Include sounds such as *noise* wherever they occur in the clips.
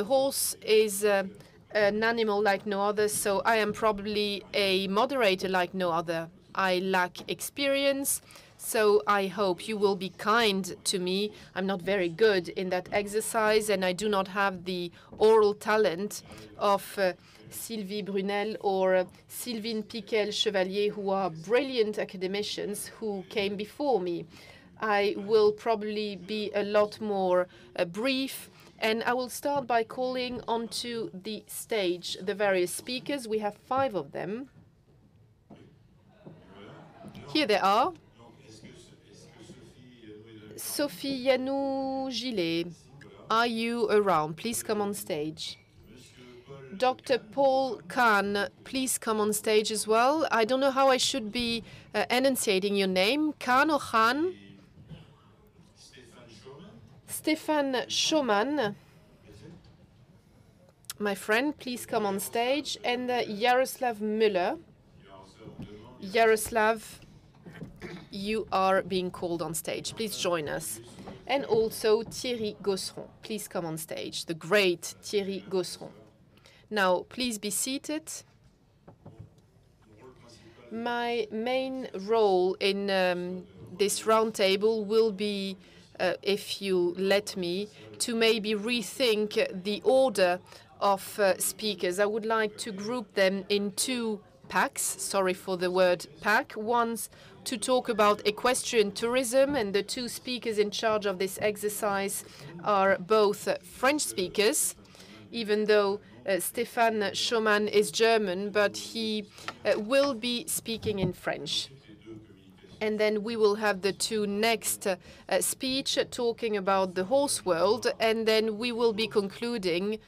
the horse is uh, an animal like no other, so I am probably a moderator like no other. I lack experience, so I hope you will be kind to me. I'm not very good in that exercise, and I do not have the oral talent of uh, Sylvie Brunel or uh, Sylvine Pickel Chevalier, who are brilliant academicians who came before me. I will probably be a lot more uh, brief and I will start by calling onto the stage the various speakers. We have five of them. Here they are. Sophie Yanou Gillet, are you around? Please come on stage. Dr. Paul Khan, please come on stage as well. I don't know how I should be uh, enunciating your name. Kahn or Khan? Stefan Schomann, my friend, please come on stage. And uh, Yaroslav Müller. Yaroslav, you are being called on stage. Please join us. And also Thierry Gosseron. Please come on stage. The great Thierry Gosseron. Now, please be seated. My main role in um, this roundtable will be, uh, if you let me, to maybe rethink the order of uh, speakers. I would like to group them in two packs. Sorry for the word pack. One's to talk about equestrian tourism, and the two speakers in charge of this exercise are both French speakers, even though uh, Stefan Schomann is German, but he uh, will be speaking in French. And then we will have the two next uh, speech talking about the horse world, and then we will be concluding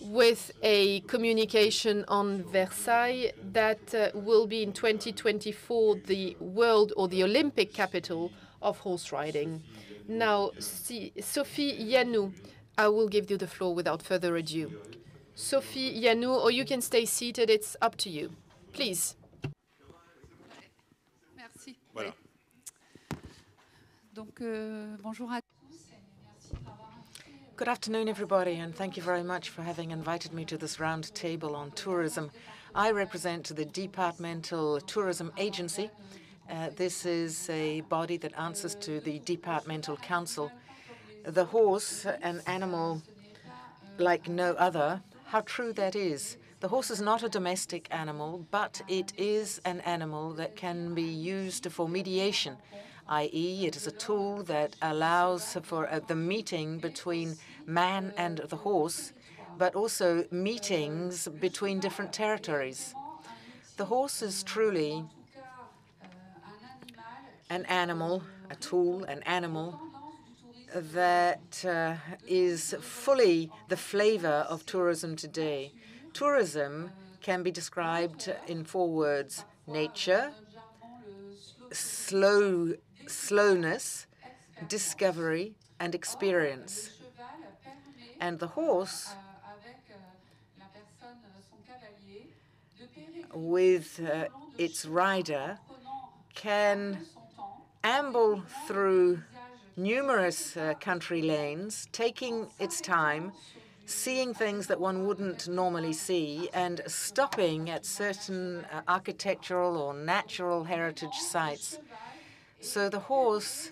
with a communication on Versailles that uh, will be in 2024 the world or the Olympic capital of horse riding. Now, Sophie Yanou, I will give you the floor without further ado. Sophie Yanou, or you can stay seated, it's up to you. Please. Merci. Voilà. Euh, Good afternoon, everybody, and thank you very much for having invited me to this round table on tourism. I represent the Departmental Tourism Agency. Uh, this is a body that answers to the Departmental Council. The horse, an animal like no other, how true that is. The horse is not a domestic animal, but it is an animal that can be used for mediation i.e., it is a tool that allows for uh, the meeting between man and the horse, but also meetings between different territories. The horse is truly an animal, a tool, an animal that uh, is fully the flavor of tourism today. Tourism can be described in four words nature, slow slowness, discovery, and experience. And the horse, with uh, its rider, can amble through numerous uh, country lanes, taking its time, seeing things that one wouldn't normally see, and stopping at certain uh, architectural or natural heritage sites. So the horse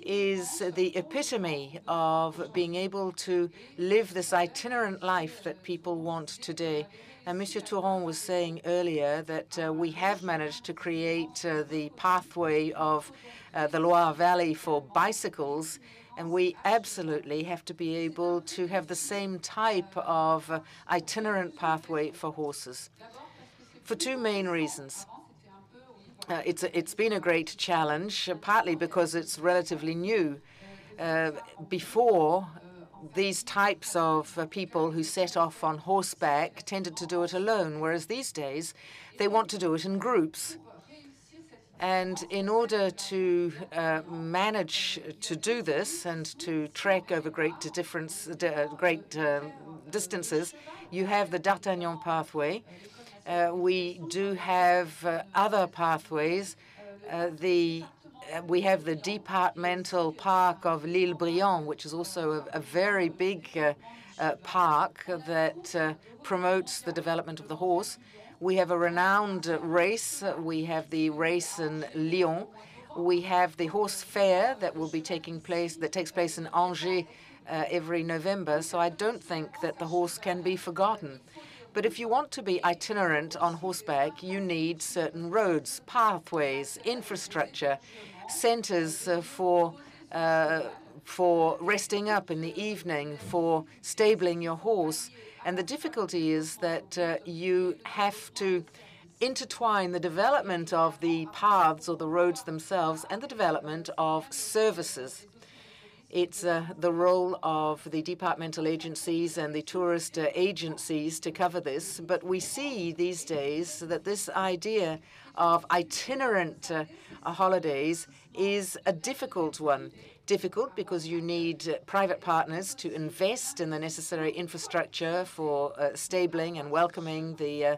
is the epitome of being able to live this itinerant life that people want today. And Monsieur Touron was saying earlier that uh, we have managed to create uh, the pathway of uh, the Loire Valley for bicycles, and we absolutely have to be able to have the same type of uh, itinerant pathway for horses for two main reasons. Uh, it's it's been a great challenge, uh, partly because it's relatively new. Uh, before, these types of uh, people who set off on horseback tended to do it alone, whereas these days they want to do it in groups. And in order to uh, manage to do this and to trek over great difference, uh, great distances, you have the D'Artagnan pathway, uh, we do have uh, other pathways. Uh, the we have the departmental park of l'Isle-Briand, which is also a, a very big uh, park that uh, promotes the development of the horse. We have a renowned race. We have the race in Lyon. We have the horse fair that will be taking place, that takes place in Angers uh, every November. So I don't think that the horse can be forgotten. But if you want to be itinerant on horseback, you need certain roads, pathways, infrastructure, centers uh, for uh, for resting up in the evening, for stabling your horse. And the difficulty is that uh, you have to intertwine the development of the paths or the roads themselves and the development of services. It's uh, the role of the departmental agencies and the tourist uh, agencies to cover this. But we see these days that this idea of itinerant uh, holidays is a difficult one. Difficult because you need private partners to invest in the necessary infrastructure for uh, stabling and welcoming the uh,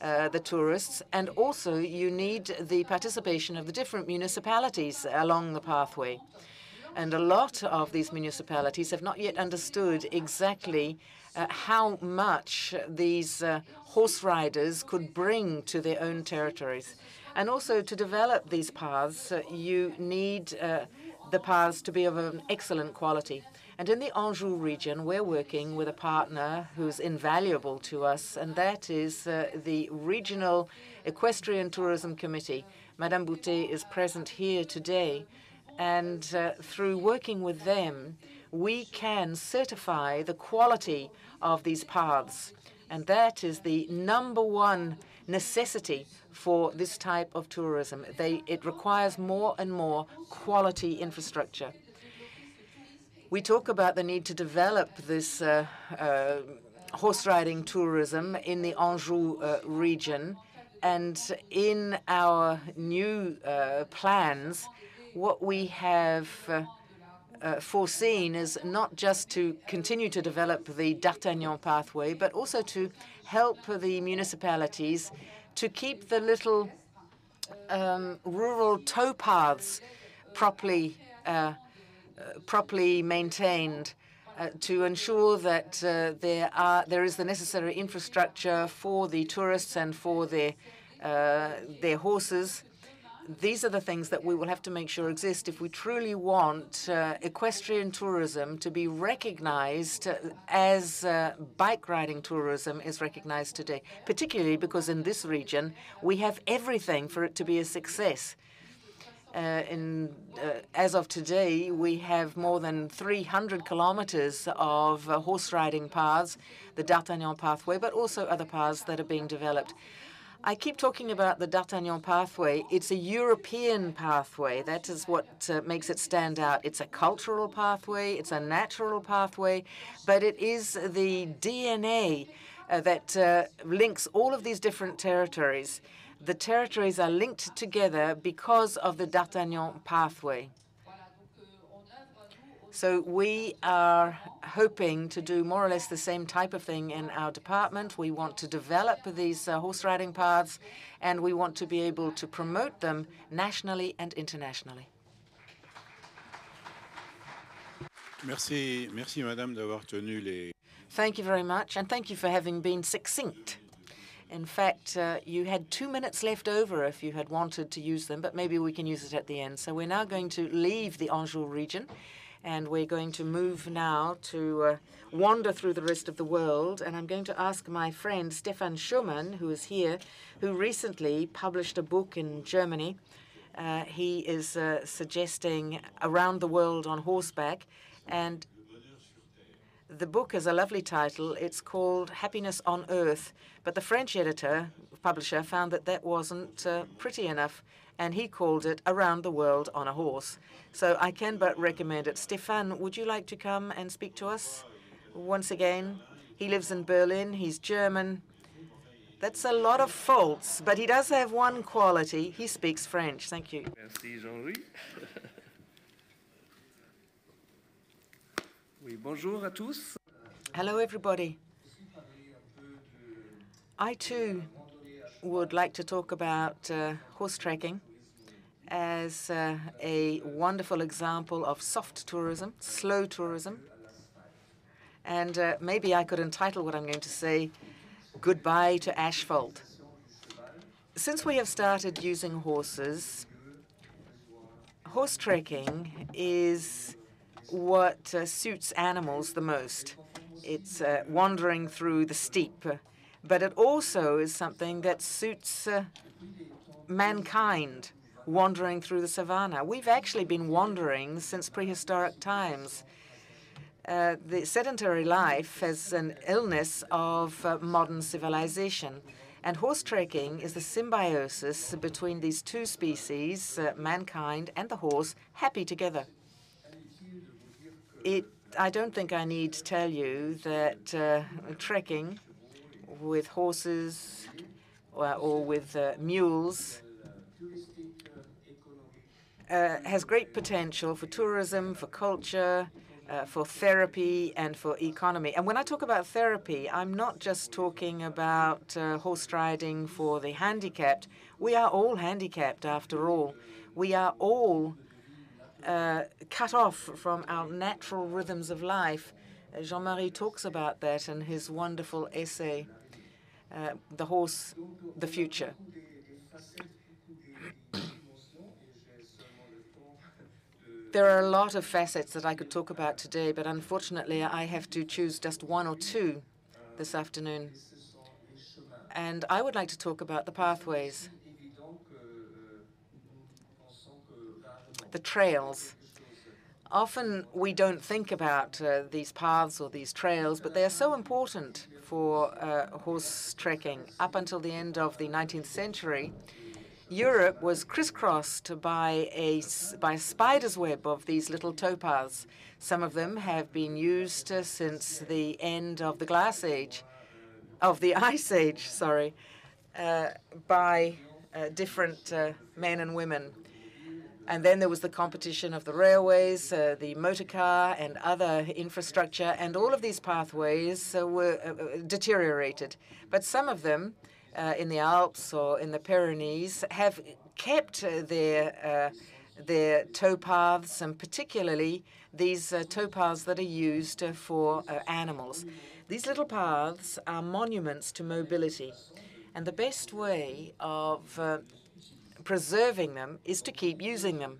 uh, the tourists, and also you need the participation of the different municipalities along the pathway. And a lot of these municipalities have not yet understood exactly uh, how much these uh, horse riders could bring to their own territories. And also to develop these paths, uh, you need uh, the paths to be of an excellent quality. And in the Anjou region, we're working with a partner who's invaluable to us, and that is uh, the Regional Equestrian Tourism Committee. Madame Boutet is present here today. And uh, through working with them, we can certify the quality of these paths. And that is the number one necessity for this type of tourism. They, it requires more and more quality infrastructure. We talk about the need to develop this uh, uh, horse riding tourism in the Anjou uh, region. And in our new uh, plans, what we have uh, uh, foreseen is not just to continue to develop the D'Artagnan pathway, but also to help the municipalities to keep the little um, rural towpaths properly uh, uh, properly maintained. Uh, to ensure that uh, there are there is the necessary infrastructure for the tourists and for their their horses these are the things that we will have to make sure exist if we truly want uh, equestrian tourism to be recognized as uh, bike riding tourism is recognized today, particularly because in this region we have everything for it to be a success. Uh, in, uh, as of today, we have more than 300 kilometers of uh, horse riding paths, the D'Artagnan pathway, but also other paths that are being developed. I keep talking about the D'Artagnan pathway. It's a European pathway. That is what uh, makes it stand out. It's a cultural pathway, it's a natural pathway, but it is the DNA uh, that uh, links all of these different territories. The territories are linked together because of the D'Artagnan pathway. So we are hoping to do more or less the same type of thing in our department. We want to develop these uh, horse riding paths, and we want to be able to promote them nationally and internationally. Merci, merci, Madame, d'avoir tenu les. Thank you very much, and thank you for having been succinct. In fact, uh, you had two minutes left over if you had wanted to use them, but maybe we can use it at the end. So we're now going to leave the Anjou region and we're going to move now to uh, wander through the rest of the world. And I'm going to ask my friend Stefan Schomann, who is here, who recently published a book in Germany. Uh, he is uh, suggesting Around the World on Horseback. And the book has a lovely title. It's called Happiness on Earth. But the French editor, publisher, found that that wasn't uh, pretty enough and he called it Around the World on a Horse. So I can but recommend it. Stefan, would you like to come and speak to us once again? He lives in Berlin. He's German. That's a lot of faults, but he does have one quality. He speaks French. Thank you. Merci, Jean-Louis. *laughs* oui, bonjour à tous. Hello, everybody. I too would like to talk about uh, horse trekking as uh, a wonderful example of soft tourism, slow tourism. And uh, maybe I could entitle what I'm going to say, Goodbye to Asphalt. Since we have started using horses, horse trekking is what uh, suits animals the most. It's uh, wandering through the steppe, but it also is something that suits uh, mankind wandering through the savannah. We've actually been wandering since prehistoric times. Uh, the sedentary life is an illness of uh, modern civilization. And horse trekking is the symbiosis between these two species, uh, mankind and the horse, happy together. It, I don't think I need to tell you that uh, trekking with horses or, or with uh, mules uh, has great potential for tourism, for culture, uh, for therapy, and for economy. And when I talk about therapy, I'm not just talking about uh, horse riding for the handicapped. We are all handicapped, after all. We are all uh, cut off from our natural rhythms of life. Jean Marie talks about that in his wonderful essay, uh, The Horse, the Future. There are a lot of facets that I could talk about today, but unfortunately, I have to choose just one or two this afternoon. And I would like to talk about the pathways, the trails. Often we don't think about uh, these paths or these trails, but they are so important for uh, horse trekking. Up until the end of the 19th century, Europe was crisscrossed by a, by a spider's web of these little towpaths. Some of them have been used uh, since the end of the Glass Age, of the *laughs* Ice Age, sorry, uh, by uh, different uh, men and women. And then there was the competition of the railways, uh, the motor car, and other infrastructure, and all of these pathways uh, were deteriorated. But some of them uh, in the Alps or in the Pyrenees have kept uh, their uh, their towpaths, and particularly these uh, towpaths that are used uh, for uh, animals. These little paths are monuments to mobility, and the best way of preserving them is to keep using them.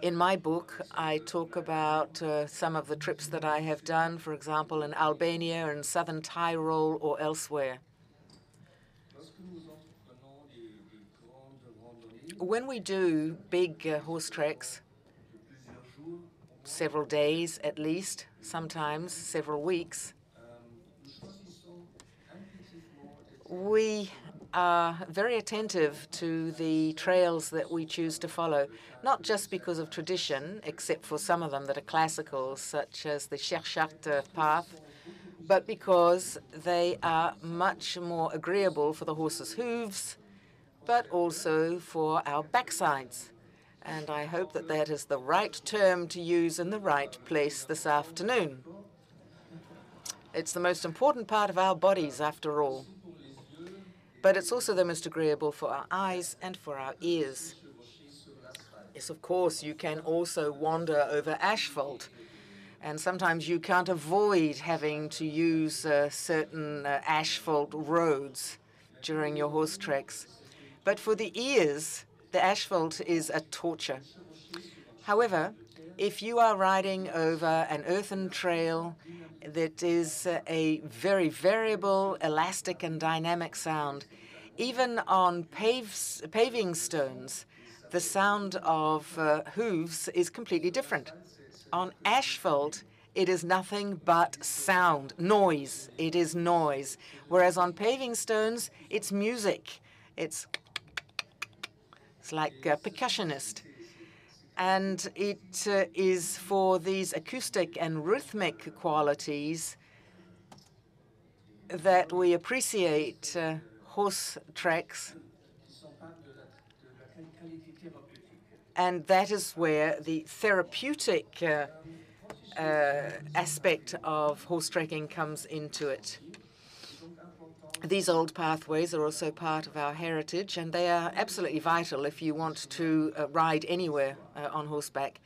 In my book, I talk about uh, some of the trips that I have done, for example, in Albania and southern Tyrol or elsewhere. When we do big uh, horse treks, several days at least, sometimes several weeks, we are very attentive to the trails that we choose to follow, not just because of tradition, except for some of them that are classical, such as the Cherchart path, but because they are much more agreeable for the horse's hooves, but also for our backsides. And I hope that that is the right term to use in the right place this afternoon. It's the most important part of our bodies, after all. But it's also the most agreeable for our eyes and for our ears. Yes, of course, you can also wander over asphalt. And sometimes you can't avoid having to use uh, certain uh, asphalt roads during your horse treks. But for the ears, the asphalt is a torture. However, if you are riding over an earthen trail that is a very variable, elastic, and dynamic sound, even on paves, paving stones, the sound of uh, hooves is completely different. On asphalt, it is nothing but sound, noise. It is noise. Whereas on paving stones, it's music. It's it's like a percussionist. And it uh, is for these acoustic and rhythmic qualities that we appreciate uh, horse tracks. And that is where the therapeutic uh, uh, aspect of horse trekking comes into it. These old pathways are also part of our heritage, and they are absolutely vital if you want to uh, ride anywhere uh, on horseback.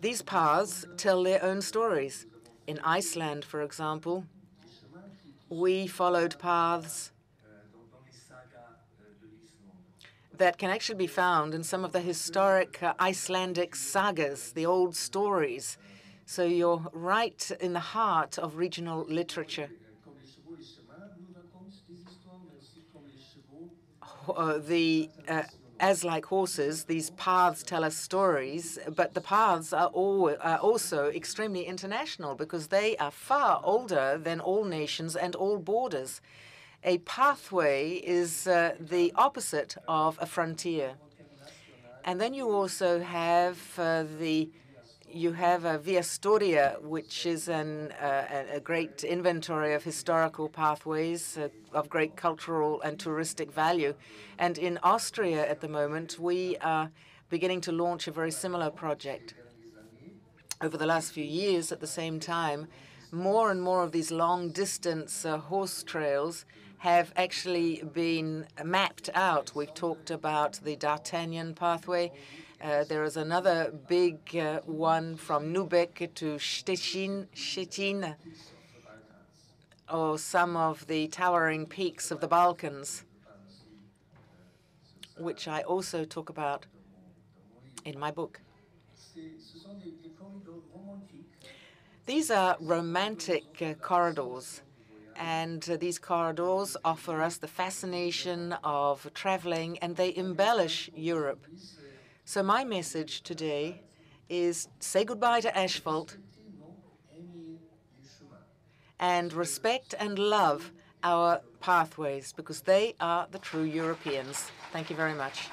These paths tell their own stories. In Iceland, for example, we followed paths that can actually be found in some of the historic uh, Icelandic sagas, the old stories. So you're right in the heart of regional literature. Uh, the uh, as like horses, these paths tell us stories, but the paths are, all, are also extremely international because they are far older than all nations and all borders. A pathway is uh, the opposite of a frontier. And then you also have uh, the you have a Via Storia, which is an, uh, a great inventory of historical pathways uh, of great cultural and touristic value. And in Austria at the moment, we are beginning to launch a very similar project. Over the last few years, at the same time, more and more of these long-distance uh, horse trails have actually been mapped out. We've talked about the D'Artagnan pathway, uh, there is another big uh, one from Lübeck to Stettin, Stettin, or some of the towering peaks of the Balkans, which I also talk about in my book. These are romantic uh, corridors, and uh, these corridors offer us the fascination of traveling, and they embellish Europe. So my message today is say goodbye to asphalt and respect and love our pathways because they are the true Europeans. Thank you very much.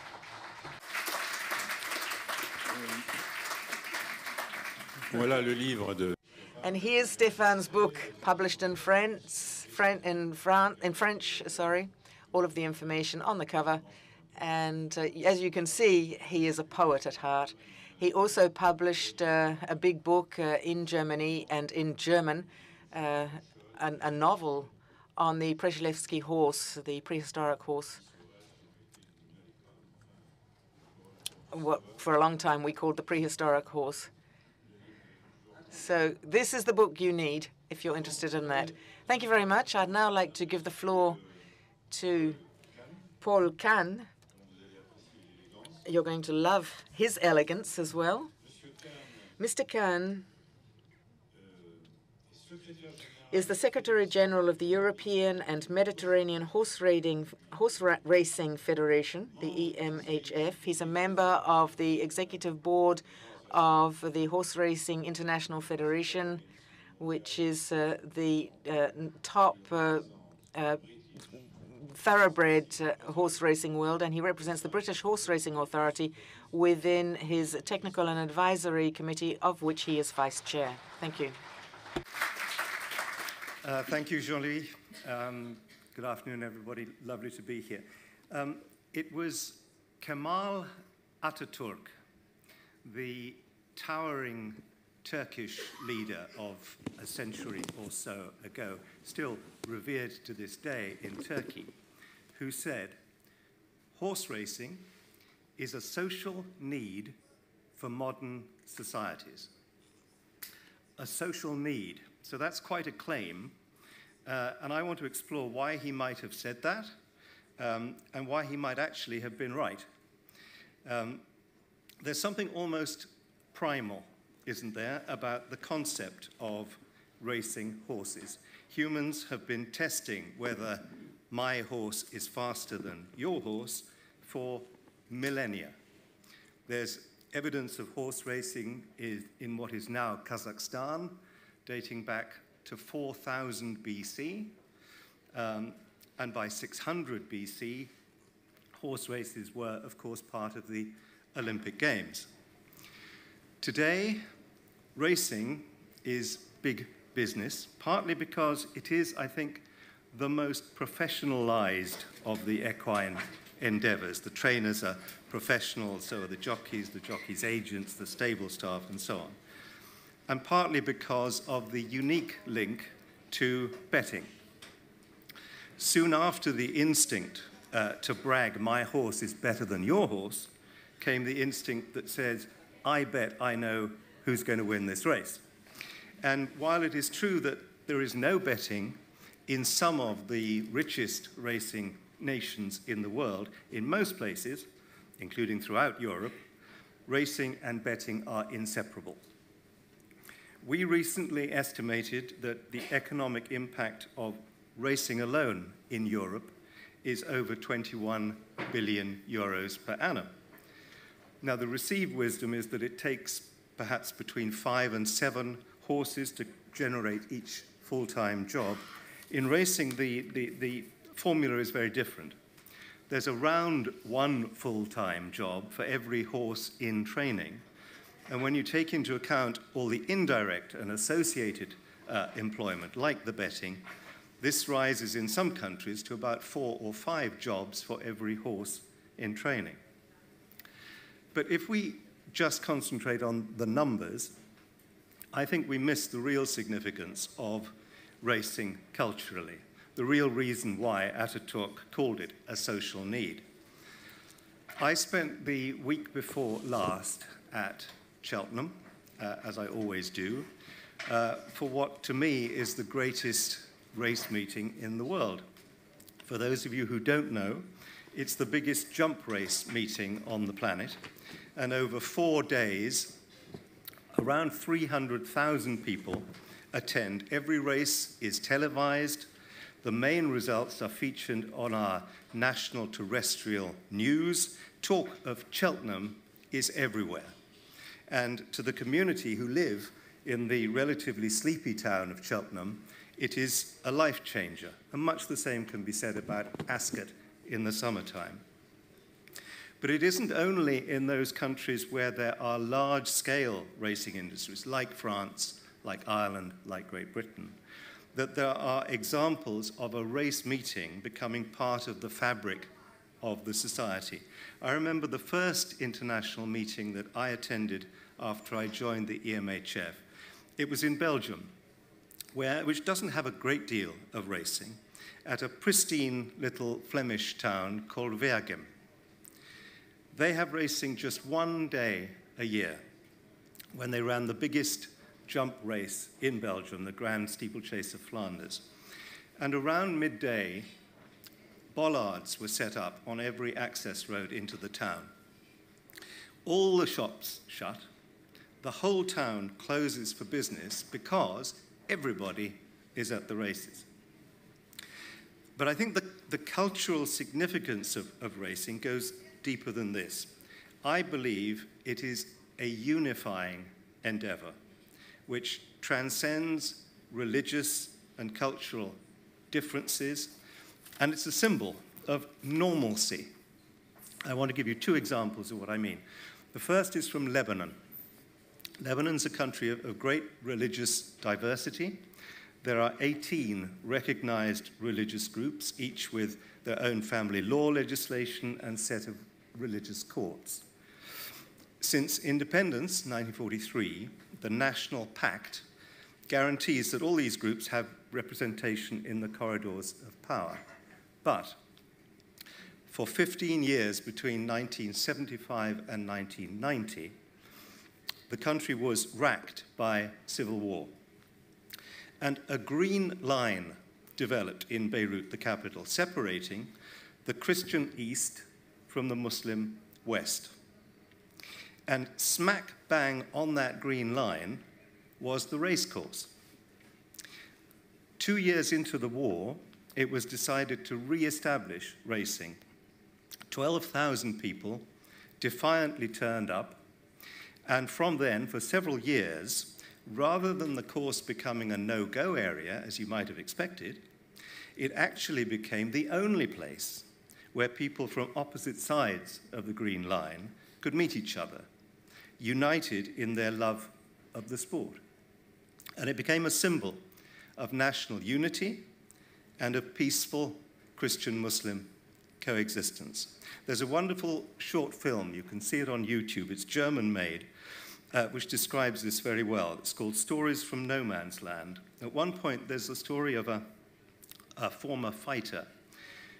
Voilà le livre de. And here's Stéphane's book, published in French, in, France, in French, sorry, all of the information on the cover. And uh, as you can see, he is a poet at heart. He also published uh, a big book uh, in Germany and in German, uh, a, a, novel on the Przewalski horse, the prehistoric horse. What for a long time we called the prehistoric horse. So this is the book you need if you're interested in that. Thank you very much. I'd now like to give the floor to Paul Khan you're going to love his elegance as well. Mr. Khan is the Secretary General of the European and Mediterranean Horse, Rating, Horse Ra Racing Federation, the EMHF. He's a member of the Executive Board of the Horse Racing International Federation, which is uh, the uh, top uh, uh thoroughbred uh, horse racing world, and he represents the British Horse Racing Authority within his technical and advisory committee, of which he is vice chair. Thank you. Uh, thank you, Jean-Louis. Um, good afternoon, everybody. Lovely to be here. Um, it was Kemal Ataturk, the towering Turkish leader of a century or so ago, still revered to this day in Turkey, who said, horse racing is a social need for modern societies. A social need. So that's quite a claim. Uh, and I want to explore why he might have said that um, and why he might actually have been right. Um, there's something almost primal, isn't there, about the concept of racing horses. Humans have been testing whether my horse is faster than your horse for millennia. There's evidence of horse racing in what is now Kazakhstan, dating back to 4000 BC. Um, and by 600 BC, horse races were, of course, part of the Olympic Games. Today, racing is big business, partly because it is, I think, the most professionalized of the equine endeavors. The trainers are professionals, so are the jockeys, the jockeys' agents, the stable staff, and so on. And partly because of the unique link to betting. Soon after the instinct uh, to brag, my horse is better than your horse, came the instinct that says, I bet I know who's going to win this race. And while it is true that there is no betting in some of the richest racing nations in the world, in most places, including throughout Europe, racing and betting are inseparable. We recently estimated that the economic impact of racing alone in Europe is over 21 billion euros per annum. Now, the received wisdom is that it takes perhaps between five and seven horses to generate each full time job. In racing, the, the, the formula is very different. There's around one full time job for every horse in training. And when you take into account all the indirect and associated uh, employment, like the betting, this rises in some countries to about four or five jobs for every horse in training. But if we just concentrate on the numbers, I think we miss the real significance of racing culturally, the real reason why Ataturk called it a social need. I spent the week before last at Cheltenham, uh, as I always do, uh, for what to me is the greatest race meeting in the world. For those of you who don't know, it's the biggest jump race meeting on the planet and over four days, around 300,000 people attend. Every race is televised. The main results are featured on our national terrestrial news. Talk of Cheltenham is everywhere. And to the community who live in the relatively sleepy town of Cheltenham, it is a life changer. And much the same can be said about Ascot in the summertime. But it isn't only in those countries where there are large scale racing industries, like France, like Ireland, like Great Britain, that there are examples of a race meeting becoming part of the fabric of the society. I remember the first international meeting that I attended after I joined the EMHF. It was in Belgium, where, which doesn't have a great deal of racing, at a pristine little Flemish town called Waregem. They have racing just one day a year when they ran the biggest jump race in Belgium, the Grand Steeplechase of Flanders. And around midday, bollards were set up on every access road into the town. All the shops shut. The whole town closes for business because everybody is at the races. But I think the, the cultural significance of, of racing goes deeper than this. I believe it is a unifying endeavor which transcends religious and cultural differences, and it's a symbol of normalcy. I want to give you two examples of what I mean. The first is from Lebanon. Lebanon's a country of, of great religious diversity. There are 18 recognized religious groups, each with their own family law legislation and set of religious courts. Since independence, 1943, the National Pact guarantees that all these groups have representation in the corridors of power. But for 15 years between 1975 and 1990, the country was racked by civil war. And a green line developed in Beirut, the capital, separating the Christian East from the Muslim West. And smack bang on that green line was the racecourse. Two years into the war, it was decided to re establish racing. 12,000 people defiantly turned up, and from then, for several years, rather than the course becoming a no go area, as you might have expected, it actually became the only place where people from opposite sides of the Green Line could meet each other, united in their love of the sport. And it became a symbol of national unity and of peaceful Christian Muslim coexistence. There's a wonderful short film, you can see it on YouTube, it's German made, uh, which describes this very well. It's called Stories from No Man's Land. At one point, there's a story of a, a former fighter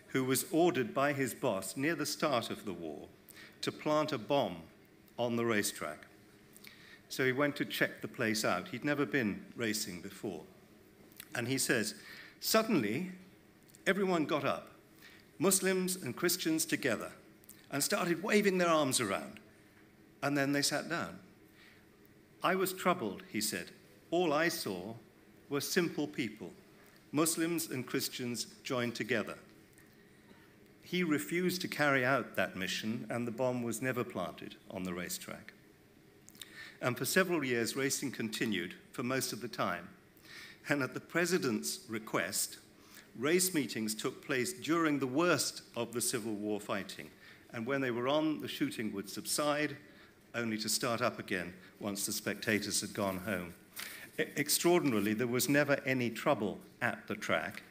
who was ordered by his boss near the start of the war to plant a bomb on the racetrack. So he went to check the place out. He'd never been racing before. And he says, Suddenly, everyone got up, Muslims and Christians together, and started waving their arms around. And then they sat down. I was troubled, he said. All I saw were simple people. Muslims and Christians joined together. He refused to carry out that mission, and the bomb was never planted on the racetrack. And for several years, racing continued for most of the time. And at the president's request, race meetings took place during the worst of the Civil War fighting. And when they were on, the shooting would subside, only to start up again once the spectators had gone home. Extraordinarily, there was never any trouble at the track,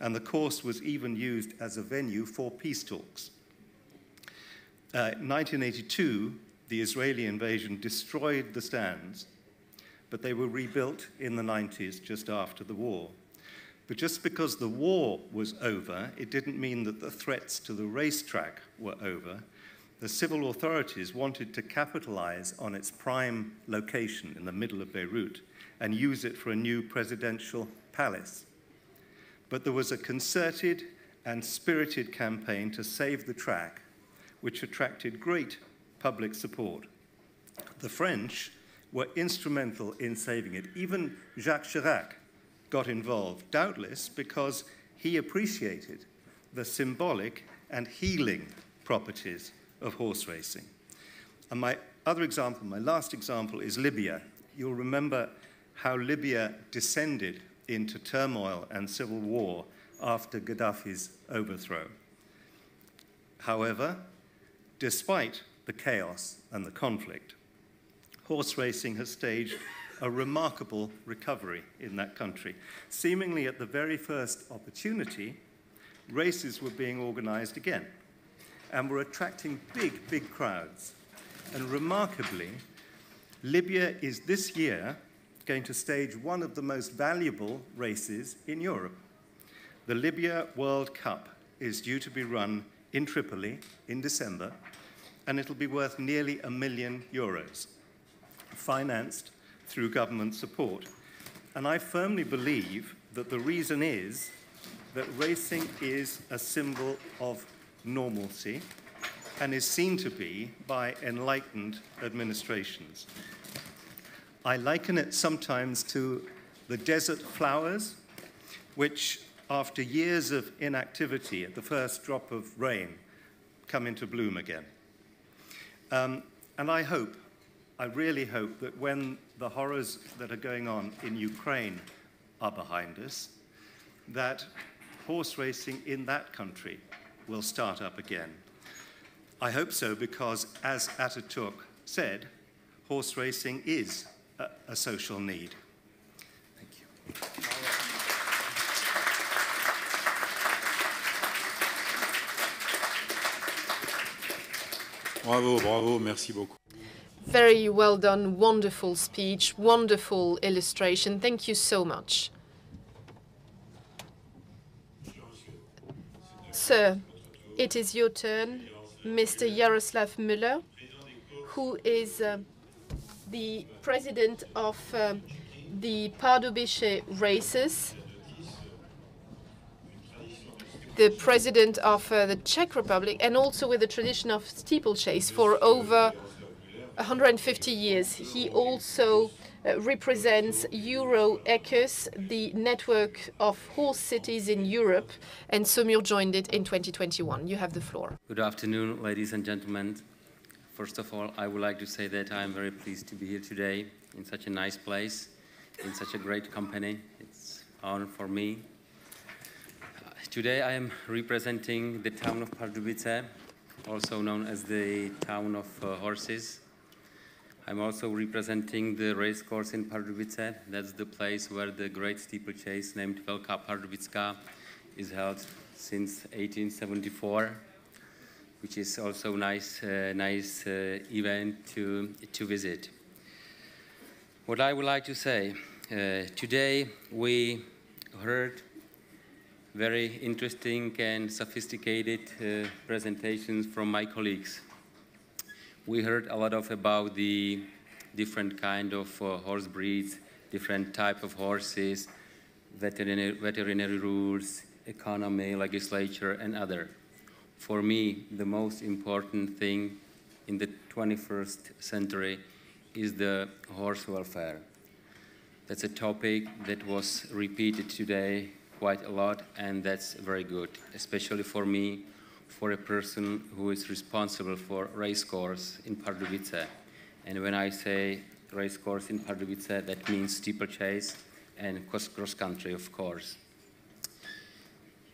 and the course was even used as a venue for peace talks. Uh, 1982, the Israeli invasion destroyed the stands, but they were rebuilt in the 90s just after the war. But just because the war was over, it didn't mean that the threats to the racetrack were over. The civil authorities wanted to capitalize on its prime location in the middle of Beirut and use it for a new presidential palace. But there was a concerted and spirited campaign to save the track, which attracted great public support. The French were instrumental in saving it. Even Jacques Chirac got involved, doubtless because he appreciated the symbolic and healing properties of horse racing. And my other example, my last example, is Libya. You'll remember how Libya descended into turmoil and civil war after Gaddafi's overthrow. However, despite the chaos and the conflict, horse racing has staged a remarkable recovery in that country. Seemingly at the very first opportunity, races were being organized again and were attracting big, big crowds. And remarkably, Libya is this year going to stage one of the most valuable races in Europe. The Libya World Cup is due to be run in Tripoli in December, and it'll be worth nearly a million euros, financed through government support. And I firmly believe that the reason is that racing is a symbol of normalcy and is seen to be by enlightened administrations. I liken it sometimes to the desert flowers, which, after years of inactivity at the first drop of rain, come into bloom again. Um, and I hope, I really hope that when the horrors that are going on in Ukraine are behind us, that horse racing in that country will start up again. I hope so because, as Ataturk said, horse racing is a, a social need. Thank you. Bravo, bravo, merci beaucoup. Very well done. Wonderful speech. Wonderful illustration. Thank you so much. Sir, it is your turn. Mr. Yaroslav Müller, who is uh, the president of uh, the Pardubice races, the president of uh, the Czech Republic, and also with the tradition of steeplechase for over 150 years. He also uh, represents Euro Equus, the network of horse cities in Europe, and Saumur joined it in 2021. You have the floor. Good afternoon, ladies and gentlemen. First of all, I would like to say that I am very pleased to be here today in such a nice place, in such a great company. It's an honor for me. Today I am representing the town of Pardubice, also known as the town of uh, horses. I'm also representing the race course in Pardubice. That's the place where the great steeplechase named Velká Pardubická is held since 1874 which is also nice, uh, nice uh, event to, to visit. What I would like to say, uh, today we heard very interesting and sophisticated uh, presentations from my colleagues. We heard a lot of about the different kind of uh, horse breeds, different type of horses, veterinary, veterinary rules, economy, legislature, and other. For me, the most important thing in the 21st century is the horse welfare. That's a topic that was repeated today quite a lot, and that's very good, especially for me, for a person who is responsible for race course in Pardubice. And when I say race course in Pardubice, that means steeplechase and cross country, of course.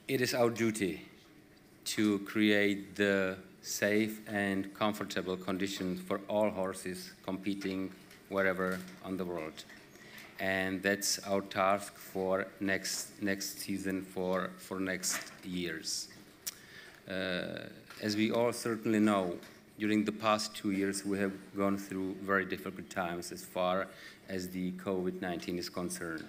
It is our duty to create the safe and comfortable conditions for all horses competing wherever on the world. And that's our task for next, next season, for, for next years. Uh, as we all certainly know, during the past two years, we have gone through very difficult times as far as the COVID-19 is concerned.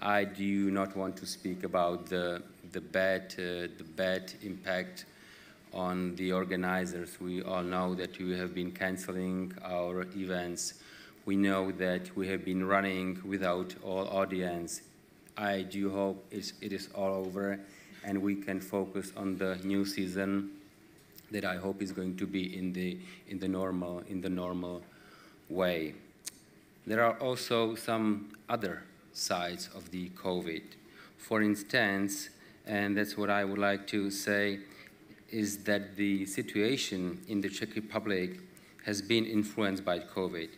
I do not want to speak about the, the, bad, uh, the bad impact on the organizers. We all know that we have been canceling our events. We know that we have been running without all audience. I do hope it's, it is all over and we can focus on the new season that I hope is going to be in the, in the, normal, in the normal way. There are also some other sides of the COVID. For instance, and that's what I would like to say, is that the situation in the Czech Republic has been influenced by COVID.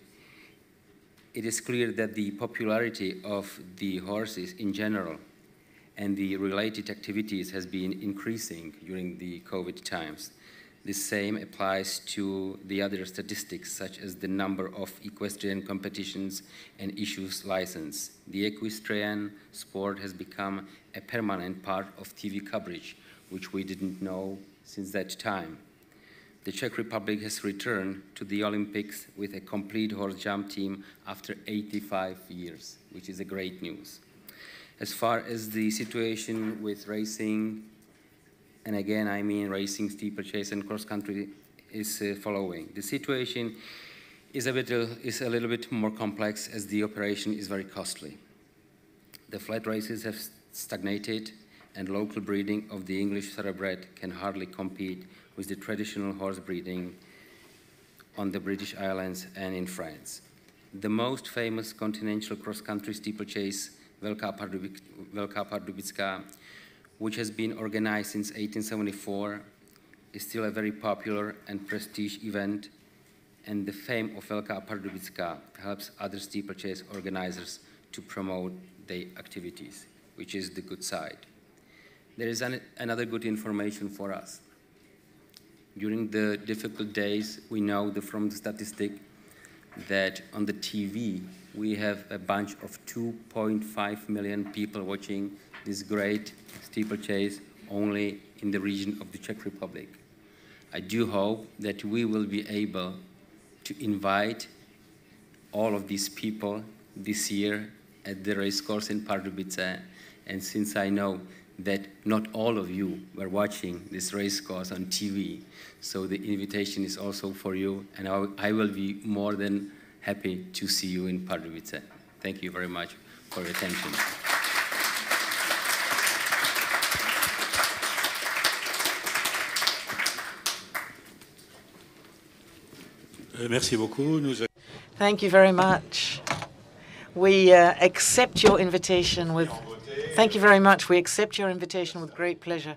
It is clear that the popularity of the horses in general and the related activities has been increasing during the COVID times. The same applies to the other statistics, such as the number of equestrian competitions and issues license. The equestrian sport has become a permanent part of TV coverage, which we didn't know since that time. The Czech Republic has returned to the Olympics with a complete horse jump team after 85 years, which is a great news. As far as the situation with racing, and again I mean racing, steeplechase, and cross country is uh, following. The situation is a, bit, uh, is a little bit more complex as the operation is very costly. The flat races have stagnated and local breeding of the English thoroughbred can hardly compete with the traditional horse breeding on the British Islands and in France. The most famous continental cross-country steeplechase, Velká Pardubická, which has been organized since 1874, is still a very popular and prestige event, and the fame of Velká Pardubická helps other steeplechase organizers to promote their activities, which is the good side. There is an, another good information for us. During the difficult days, we know the, from the statistic that on the TV, we have a bunch of 2.5 million people watching this great steeplechase only in the region of the Czech Republic. I do hope that we will be able to invite all of these people this year at the racecourse in Pardubice. And since I know that not all of you were watching this race course on TV. So the invitation is also for you, and I, I will be more than happy to see you in Pardubice. Thank you very much for your attention. Euh, merci beaucoup. Nous... Thank you very much. We uh, accept your invitation with Thank you very much. We accept your invitation with great pleasure.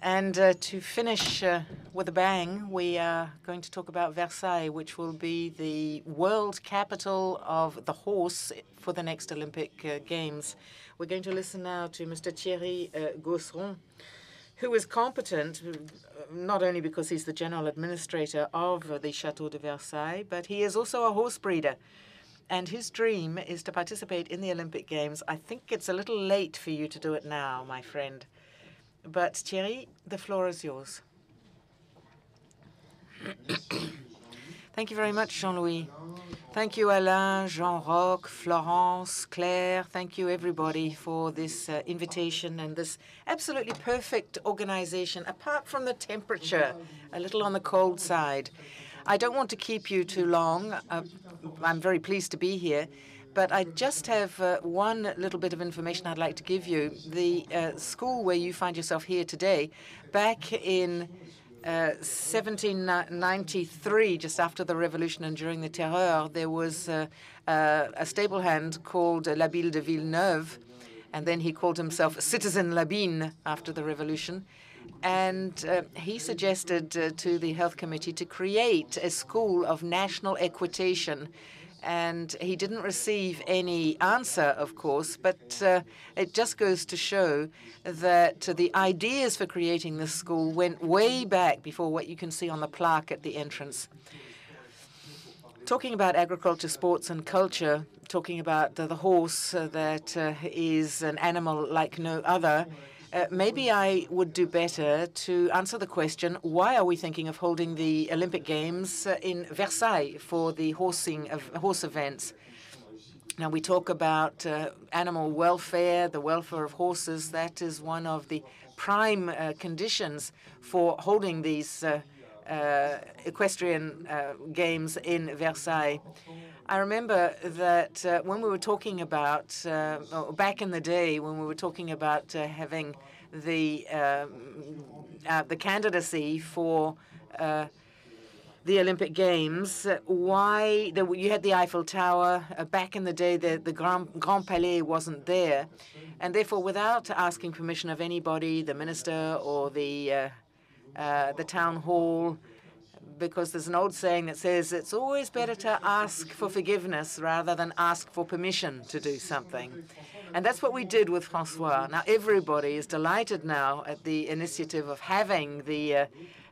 And uh, to finish uh, with a bang, we are going to talk about Versailles, which will be the world capital of the horse for the next Olympic uh, Games. We're going to listen now to Mr. Thierry uh, Gausseron, who is competent, uh, not only because he's the general administrator of the Chateau de Versailles, but he is also a horse breeder and his dream is to participate in the Olympic Games. I think it's a little late for you to do it now, my friend. But Thierry, the floor is yours. *coughs* Thank you very much, Jean-Louis. Thank you, Alain, Jean-Roch, Florence, Claire. Thank you, everybody, for this uh, invitation and this absolutely perfect organization, apart from the temperature, a little on the cold side. I don't want to keep you too long. Uh, I'm very pleased to be here. But I just have uh, one little bit of information I'd like to give you. The uh, school where you find yourself here today, back in uh, 1793, just after the revolution and during the Terreur, there was uh, uh, a stable hand called Labille de Villeneuve, and then he called himself Citizen Labine after the revolution. And uh, he suggested uh, to the health committee to create a school of national equitation. And he didn't receive any answer, of course, but uh, it just goes to show that the ideas for creating this school went way back before what you can see on the plaque at the entrance. Talking about agriculture, sports, and culture, talking about the, horse uh, that uh, is an animal like no other, uh, maybe I would do better to answer the question, why are we thinking of holding the Olympic Games uh, in Versailles for the horsing of horse events? Now, we talk about uh, animal welfare, the welfare of horses. That is one of the prime uh, conditions for holding these uh, equestrian games in Versailles. I remember that uh, when we were talking about, uh, back in the day, when we were talking about uh, having the um, uh, the candidacy for uh, the Olympic Games, why the, you had the Eiffel Tower uh, back in the day, the the Grand, Grand Palais wasn't there, and therefore, without asking permission of anybody, the minister or the the town hall because there's an old saying that says it's always better to ask for forgiveness rather than ask for permission to do something. And that's what we did with Francois. Now, everybody is delighted now at the initiative of having the uh,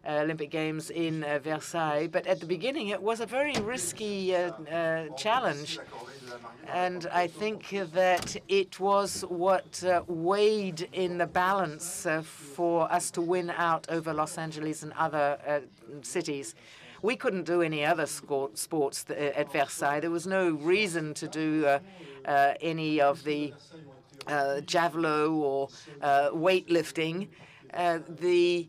Olympic Games in uh, Versailles. But at the beginning, it was a very risky uh, uh challenge. And I think that it was what uh, weighed in the balance uh, for us to win out over Los Angeles and other uh, cities. We couldn't do any other sports uh, at Versailles. There was no reason to do uh, uh, any of the javelot or weightlifting. the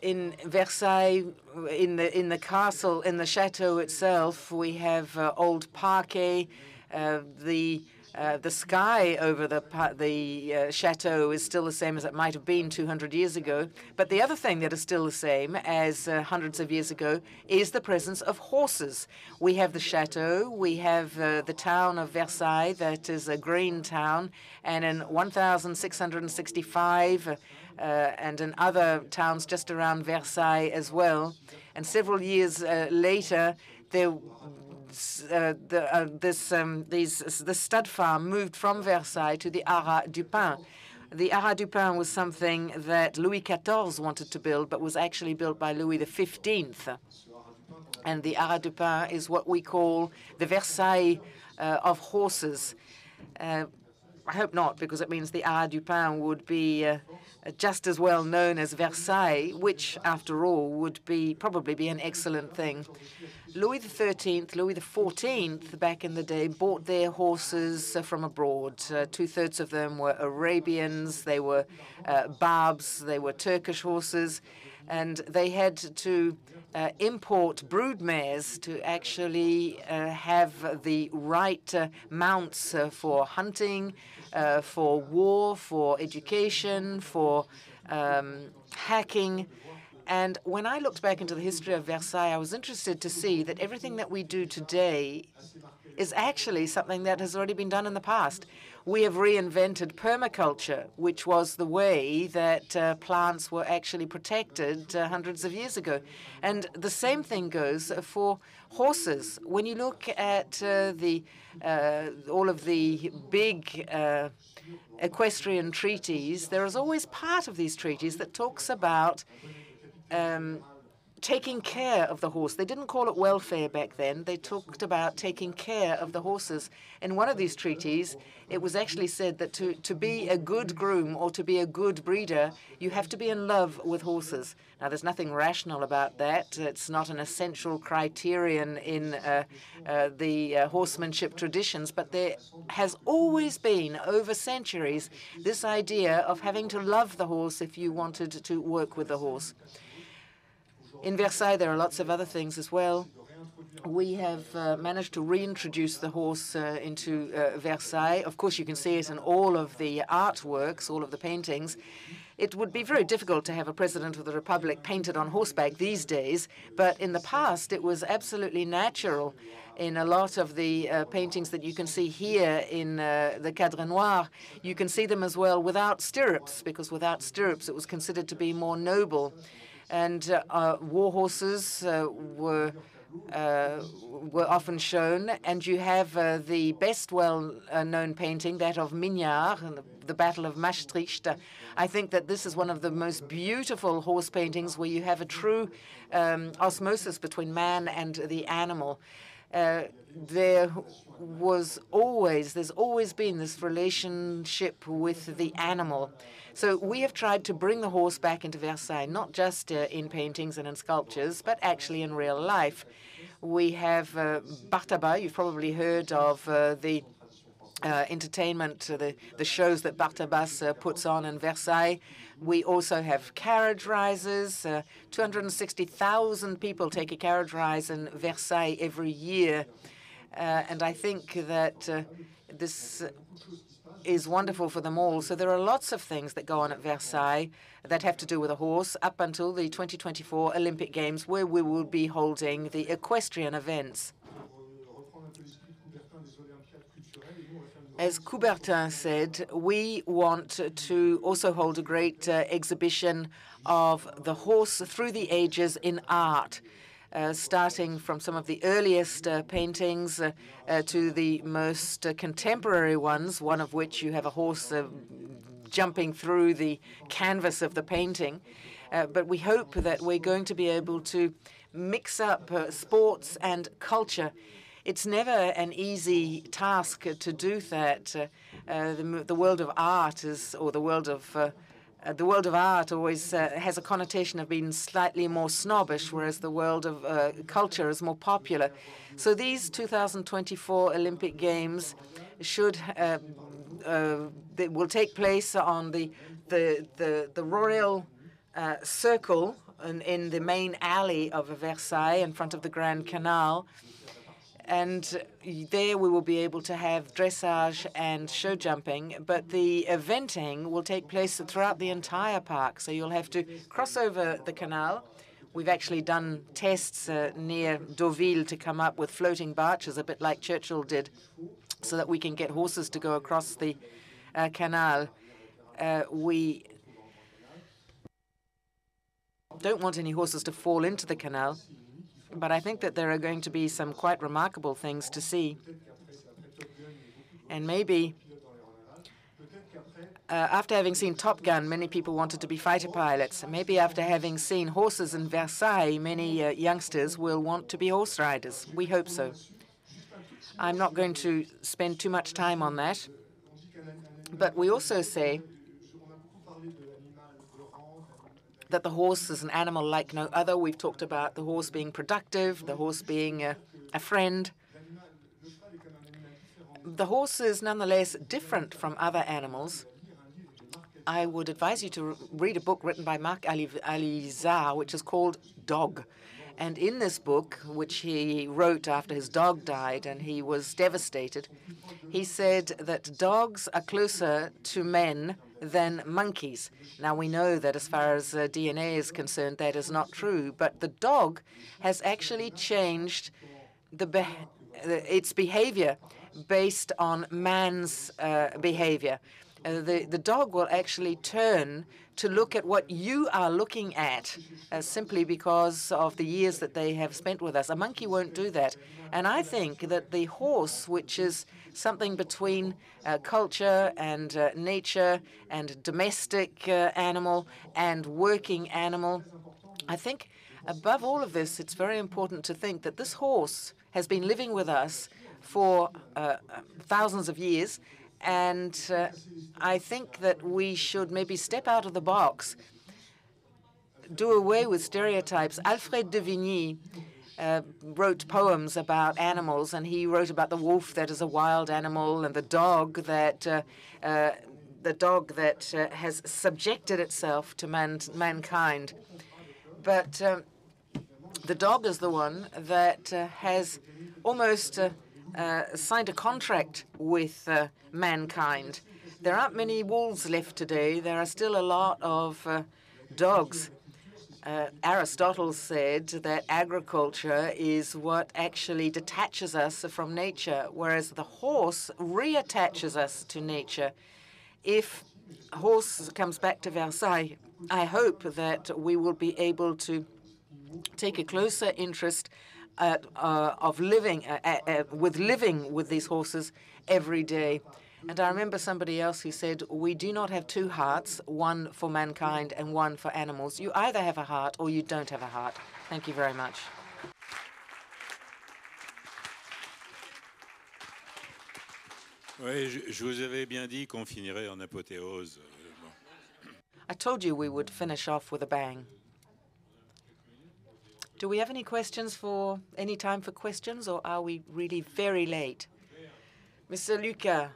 in Versailles, in the in the castle, in the chateau itself, we have old parquet uh, the uh, the sky over the the uh, chateau is still the same as it might have been 200 years ago. But the other thing that is still the same as uh, hundreds of years ago is the presence of horses. We have the chateau, we have uh, the town of Versailles that is a green town, and in 1665 uh, and in other towns just around Versailles as well. And several years later, there uh, the, uh, this um, these the stud farm moved from Versailles to the Haras du Pin. The Haras du Pin was something that Louis XIV wanted to build, but was actually built by Louis XV. And the Haras du Pin is what we call the Versailles uh, of horses. Uh, I hope not, because it means the Haras du Pin would be uh, just as well known as Versailles, which, after all, would be probably be an excellent thing. Louis XIII, Louis XIV, back in the day, bought their horses uh, from abroad. Uh, Two-thirds of them were Arabians, they were uh, Barbs, they were Turkish horses, and they had to uh, import broodmares to actually uh, have the right uh, mounts for hunting, for war, for education, for um, hacking. And when I looked back into the history of Versailles, I was interested to see that everything that we do today is actually something that has already been done in the past. We have reinvented permaculture, which was the way that uh, plants were actually protected uh, hundreds of years ago. And the same thing goes for horses. When you look at uh, the uh, all of the big uh, equestrian treaties, there is always part of these treaties that talks about um, taking care of the horse. They didn't call it welfare back then. They talked about taking care of the horses. In one of these treaties, it was actually said that to, to be a good groom or to be a good breeder, you have to be in love with horses. Now, there's nothing rational about that. It's not an essential criterion in uh, uh, the uh, horsemanship traditions, but there has always been, over centuries, this idea of having to love the horse if you wanted to work with the horse. In Versailles, there are lots of other things as well. we have uh, managed to reintroduce the horse uh, into uh, Versailles. Of course, you can see it in all of the artworks, all of the paintings. It would be very difficult to have a president of the republic painted on horseback these days, but in the past it was absolutely natural in a lot of the uh, paintings that you can see here in uh, the Cadre Noir. You can see them as well without stirrups, because without stirrups it was considered to be more noble. And uh, war horses uh, were uh, were often shown, and you have uh, the best well-known painting, that of Mignard, the, the Battle of Maastricht. I think that this is one of the most beautiful horse paintings where you have a true um, osmosis between man and the animal. Uh, there was always, there's always been this relationship with the animal. So we have tried to bring the horse back into Versailles, not just uh, in paintings and in sculptures, but actually in real life. We have uh, Bartabas, you've probably heard of uh, the uh, entertainment, uh, the, the shows that Bartabas uh, puts on in Versailles. We also have carriage rides. Uh, 260,000 people take a carriage ride in Versailles every year. Uh, and I think that this is wonderful for them all. So there are lots of things that go on at Versailles that have to do with a horse up until the 2024 Olympic Games, where we will be holding the equestrian events. As Coubertin said, we want to also hold a great uh, exhibition of the horse through the ages in art. Uh, starting from some of the earliest uh, paintings uh, uh to the most uh, contemporary ones, one of which you have a horse jumping through the canvas of the painting. but we hope that we're going to be able to mix up sports and culture it's never an easy task to do that. Uh, the, the, world of art is, or the world of uh, uh, the world of art always uh, has a connotation of being slightly more snobbish, whereas the world of uh, culture is more popular. So these 2024 Olympic Games should uh, will take place on the the the, the royal circle in, in the main alley of Versailles in front of the Grand Canal. And there we will be able to have dressage and show jumping, but the eventing will take place throughout the entire park. So you'll have to cross over the canal. We've actually done tests uh, near Deauville to come up with floating barges, a bit like Churchill did, so that we can get horses to go across the uh, canal. Uh, we don't want any horses to fall into the canal. But I think that there are going to be some quite remarkable things to see. And maybe uh, after having seen Top Gun, many people wanted to be fighter pilots. Maybe after having seen horses in Versailles, many uh, youngsters will want to be horse riders. We hope so. I'm not going to spend too much time on that. But we also say that the horse is an animal like no other. We've talked about the horse being productive, the horse being a, a friend. The horse is nonetheless different from other animals. I would advise you to read a book written by Marc Alizart, which is called Dog. And in this book, which he wrote after his dog died and he was devastated, he said that dogs are closer to men than monkeys. Now, we know that as far as uh, DNA is concerned, that is not true, but the dog has actually changed the be its behavior based on man's uh, behavior. Uh, the, the dog will actually turn to look at what you are looking at uh, simply because of the years that they have spent with us. A monkey won't do that. And I think that the horse, which is something between uh, culture and uh, nature and domestic uh, animal and working animal. I think above all of this, it's very important to think that this horse has been living with us for uh, thousands of years. And uh, I think that we should maybe step out of the box, do away with stereotypes. Alfred de Vigny uh, wrote poems about animals, and he wrote about the wolf that is a wild animal and the dog that uh, uh, the dog that uh, has subjected itself to man mankind. But um, The dog is the one that uh, has almost uh, signed a contract with mankind. There aren't many wolves left today. There are still a lot of dogs. Uh, Aristotle said that agriculture is what actually detaches us from nature, whereas the horse reattaches us to nature. If horse comes back to Versailles, I hope that we will be able to take a closer interest at, uh, of living uh, uh, with living with these horses every day. And I remember somebody else who said, We do not have two hearts, one for mankind and one for animals. You either have a heart or you don't have a heart. Thank you very much. Oui, je, je vous avais bien dit qu'on finirait en apothéose. euh. I told you we would finish off with a bang. Do we have any questions for any time for questions, or are we really very late? Mr. Lucas.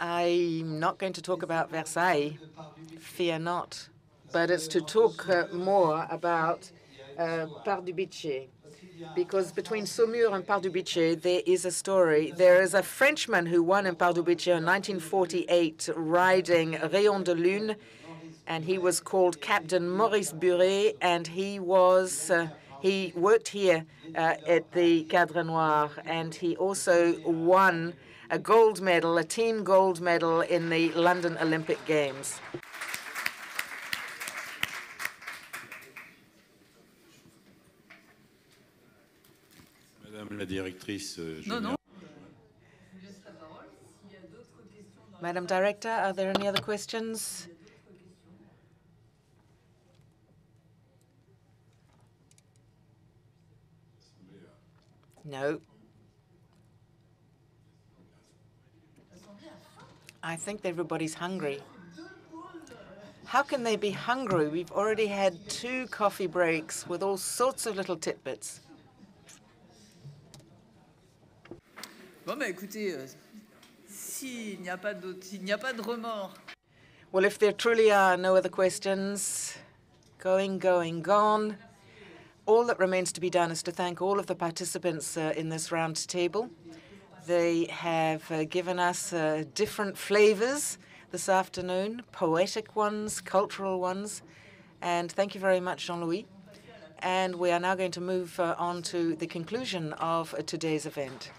I'm not going to talk about Versailles, fear not, but it's to talk uh, more about uh, Pardubice. Because between Saumur and Pardubice, there is a story. There is a Frenchman who won in Pardubice in 1948 riding Rayon de Lune, and he was called Captain Maurice Buret, and he was. Uh, he worked here uh, at the Cadre Noir, and he also won a gold medal, a team gold medal in the London Olympic Games. Madame la directrice euh, Non, non. Madam Director, are there any other questions? No. I think everybody's hungry. How can they be hungry? We've already had two coffee breaks with all sorts of little tidbits. Bon, bah écoutez, euh, s'il n'y a pas s'il n'y a pas de remords, Well, if there truly are no other questions, going, going, gone, all that remains to be done is to thank all of the participants uh, in this round table. They have uh, given us uh, different flavors this afternoon, poetic ones, cultural ones, and thank you very much, Jean-Louis. And we are now going to move uh, on to the conclusion of uh, today's event.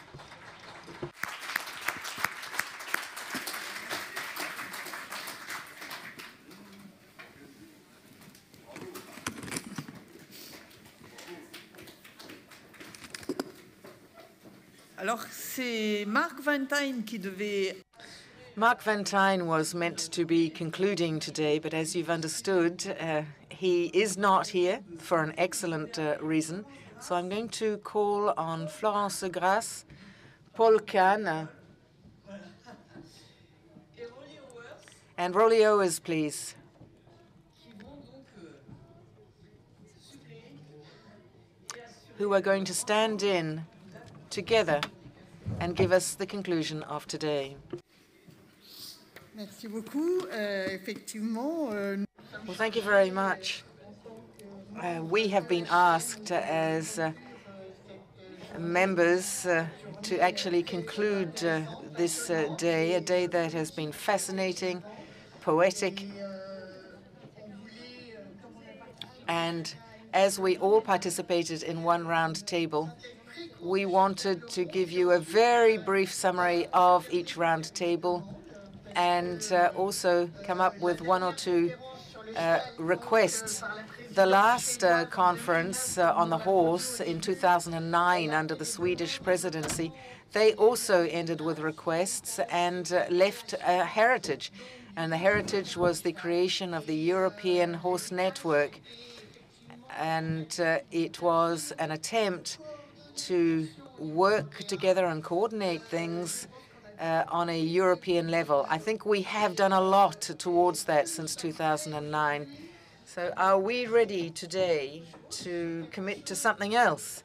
Alors c'est Marc Vantine qui devait Mark Van Tine was meant to be concluding today, but as you've understood, uh, he is not here for an excellent uh, reason. So I'm going to call on Florence Grasse, Paul Khan, uh, and Roly Owers, please. Who are going to stand in together and give us the conclusion of today. Euh, euh, Well, thank you very much. Uh, we have been asked as uh, members uh, to actually conclude uh, this uh, day, a day that has been fascinating, poetic, and as we all participated in one round table, we wanted to give you a very brief summary of each round table and uh, also come up with one or two uh, requests. The last uh, conference uh, on the horse in 2009 under the Swedish presidency, they also ended with requests and uh, left a heritage. And the heritage was the creation of the European Horse Network. And uh, it was an attempt to work together and coordinate things uh, on a European level. I think we have done a lot towards that since 2009. So are we ready today to commit to something else?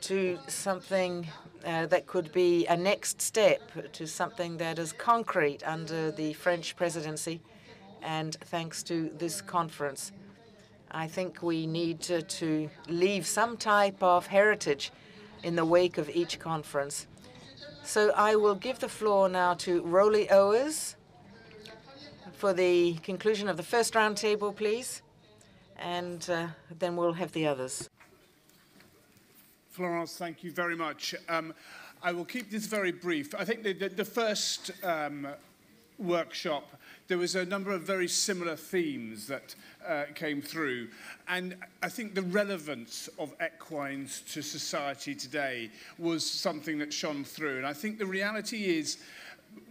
to something uh, that could be a next step to something that is concrete under the French presidency and thanks to this conference. I think we need to, to leave some type of heritage in the wake of each conference. So I will give the floor now to Roly Owers for the conclusion of the first roundtable, please, and uh, then we'll have the others. Florence, thank you very much. Um, I will keep this very brief. I think the, the, the first um, workshop, there was a number of very similar themes that uh, came through. And I think the relevance of equines to society today was something that shone through. And I think the reality is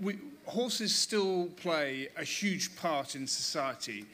we, horses still play a huge part in society,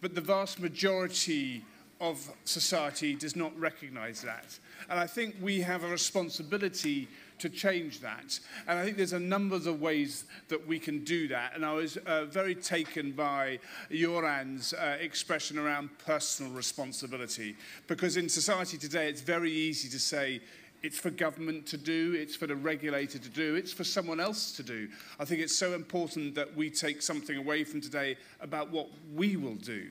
but the vast majority of society does not recognize that. And I think we have a responsibility to change that. And I think there's a number of ways that we can do that. And I was uh, very taken by Joran's uh, expression around personal responsibility. Because in society today, it's very easy to say, it's for government to do, it's for the regulator to do, it's for someone else to do. I think it's so important that we take something away from today about what we will do.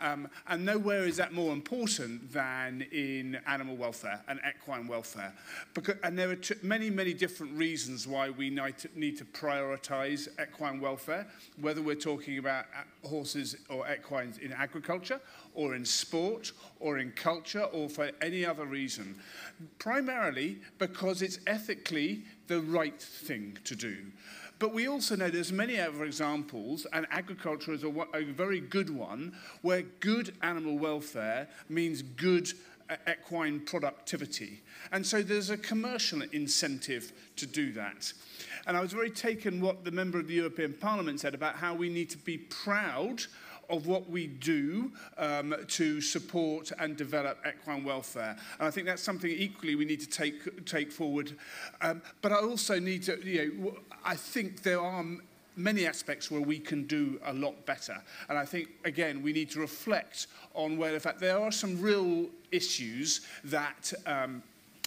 Um, and nowhere is that more important than in animal welfare and equine welfare. Because, and there are many, many different reasons why we need to, prioritize equine welfare, whether we're talking about uh, horses or equines in agriculture, or in sport, or in culture, or for any other reason. Primarily because it's ethically the right thing to do. But we also know there's many other examples, and agriculture is a, a very good one, where good animal welfare means good uh, equine productivity. And so there's a commercial incentive to do that. And I was very taken what the member of the European Parliament said about how we need to be proud of what we do um, to support and develop equine welfare. And I think that's something equally we need to take, take forward. Um, but I also need to, you know, I think there are many aspects where we can do a lot better. And I think, again, we need to reflect on where, in fact, there are some real issues that um,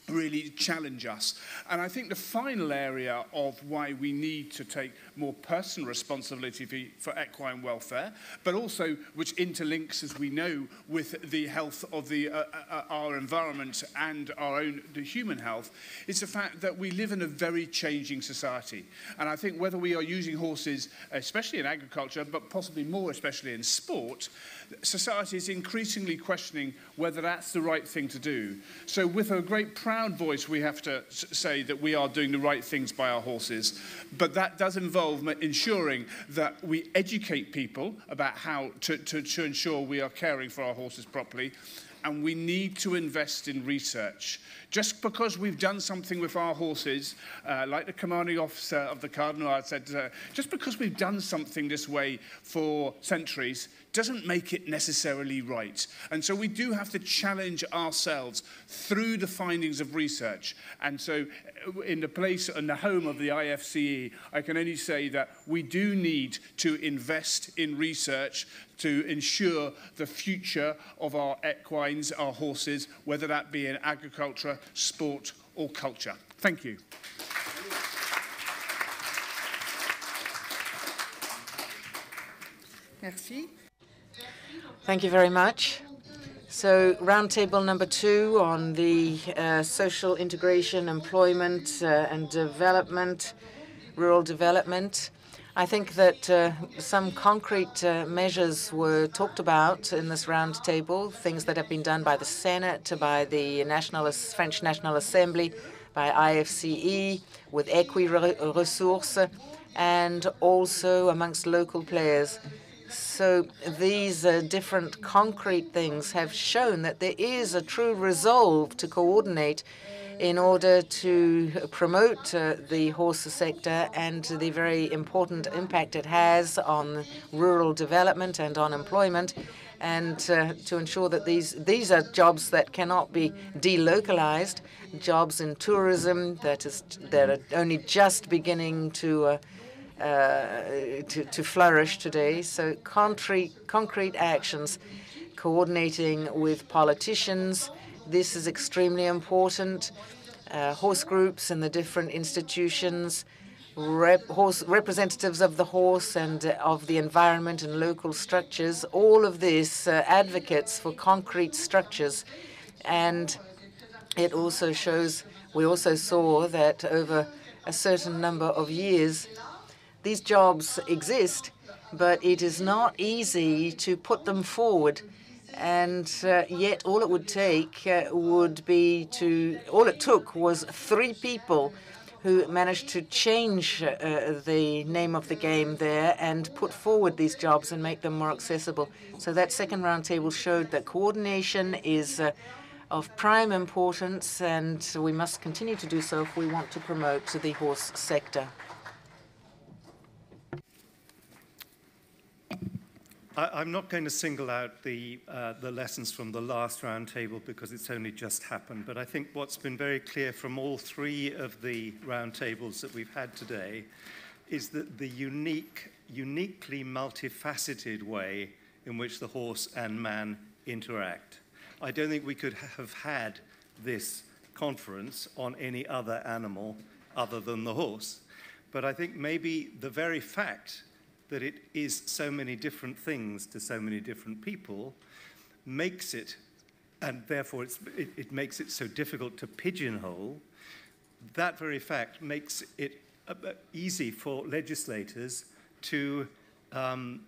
really challenge us. And I think the final area of why we need to take more personal responsibility for, for equine welfare, but also which interlinks, as we know, with the health of the, uh, uh, uh, our environment and our own the human health, is the fact that we live in a very changing society. And I think whether we are using horses, especially in agriculture, but possibly more especially in sport, society is increasingly questioning whether that's the right thing to do. So with a great proud voice, we have to say that we are doing the right things by our horses. But that does involve ensuring that we educate people about how to, to, to ensure we are caring for our horses properly and we need to invest in research. Just because we've done something with our horses, uh, like the commanding officer of the Cadre Noir said, uh, just because we've done something this way for centuries doesn't make it necessarily right. And so we do have to challenge ourselves through the findings of research. And so uh, in the place and the home of the IFCE, I can only say that we do need to invest in research to ensure the future of our equines, our horses, whether that be in agriculture, sport or culture. Thank you. Merci. Thank you very much. So roundtable number two on the uh, social integration, employment uh, and development, rural development. I think that uh, some concrete uh, measures were talked about in this roundtable, things that have been done by the Senate, by the National French National Assembly, by IFCE, with Equi-Ressources, and also amongst local players. So these uh, different concrete things have shown that there is a true resolve to coordinate in order to promote uh, the horse sector and the very important impact it has on rural development and on employment and uh, to ensure that these these are jobs that cannot be delocalized, jobs in tourism that is that are only just beginning to uh, to, to flourish today. So concrete, concrete actions, coordinating with politicians, this is extremely important. uh, horse groups and the different institutions, rep horse, representatives of the horse and uh, of the environment and local structures, all of this uh, advocates for concrete structures. And it also shows, we also saw that over a certain number of years, these jobs exist, but it is not easy to put them forward. And uh, yet, all it would take uh, would be to, all it took was three people who managed to change uh, the name of the game there and put forward these jobs and make them more accessible. So that second roundtable showed that coordination is uh, of prime importance, and we must continue to do so if we want to promote the horse sector. I, am not going to single out the, uh, the lessons from the last roundtable because it's only just happened, but I think what's been very clear from all three of the roundtables that we've had today is that the unique, uniquely multifaceted way in which the horse and man interact. I don't think we could have had this conference on any other animal other than the horse. But I think maybe the very fact that it is so many different things to so many different people makes it, and therefore it, it, makes it so difficult to pigeonhole, that very fact makes it uh, uh, easy for legislators to um,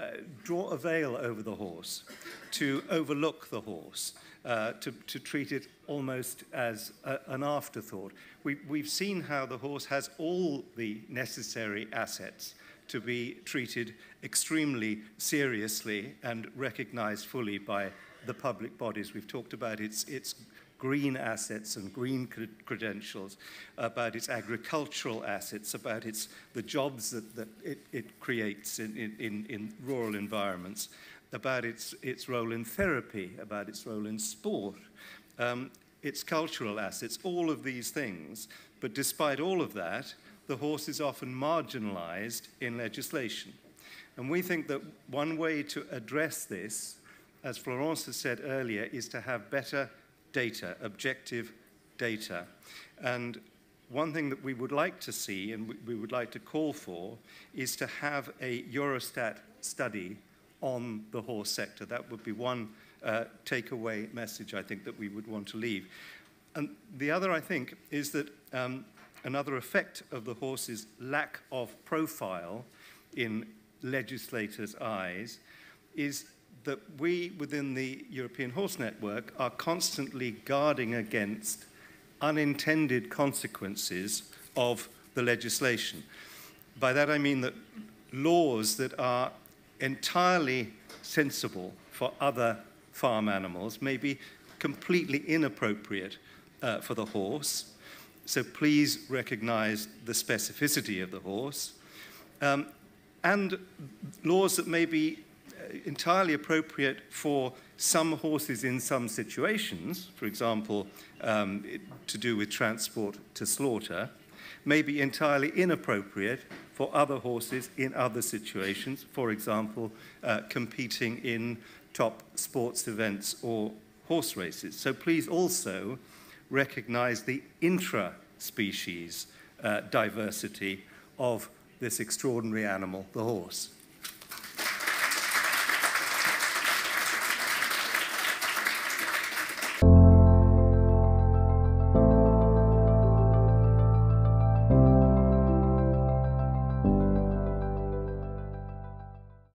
uh, draw a veil over the horse, to overlook the horse, uh, to, to treat it almost as a, an afterthought. We, we've seen how the horse has all the necessary assets to be treated extremely seriously and recognized fully by the public bodies. We've talked about its, its green assets and green credentials, about its agricultural assets, about its, the jobs that, that it, it creates in, in, in rural environments, about its, its role in therapy, about its role in sport, um, its cultural assets, all of these things. But despite all of that, the horse is often marginalized in legislation. And we think that one way to address this, as Florence has said earlier, is to have better data, objective data. And one thing that we would like to see and we would like to call for is to have a Eurostat study on the horse sector. That would be one uh, takeaway message I think that we would want to leave. And the other, I think, is that um, Another effect of the horse's lack of profile in legislators' eyes is that we within the European Horse Network are constantly guarding against unintended consequences of the legislation. By that I mean that laws that are entirely sensible for other farm animals may be completely inappropriate uh, for the horse so please recognize the specificity of the horse. Um, and laws that may be uh, entirely appropriate for some horses in some situations, for example, um, to do with transport to slaughter, may be entirely inappropriate for other horses in other situations, for example, uh, competing in top sports events or horse races. So please also recognize the intra-species uh, diversity of this extraordinary animal, the horse.